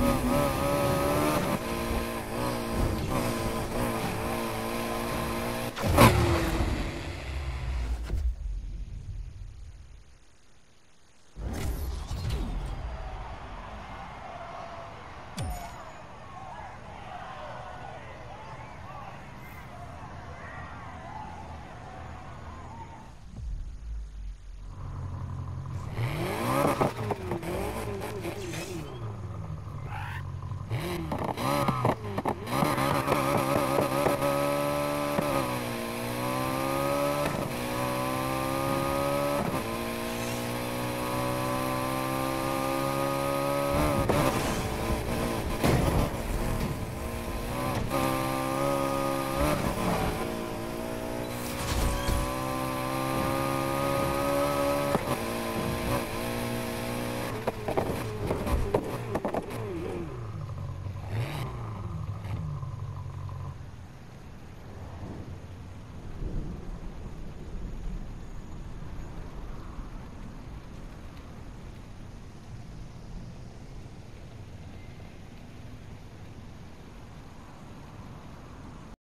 Uh-huh.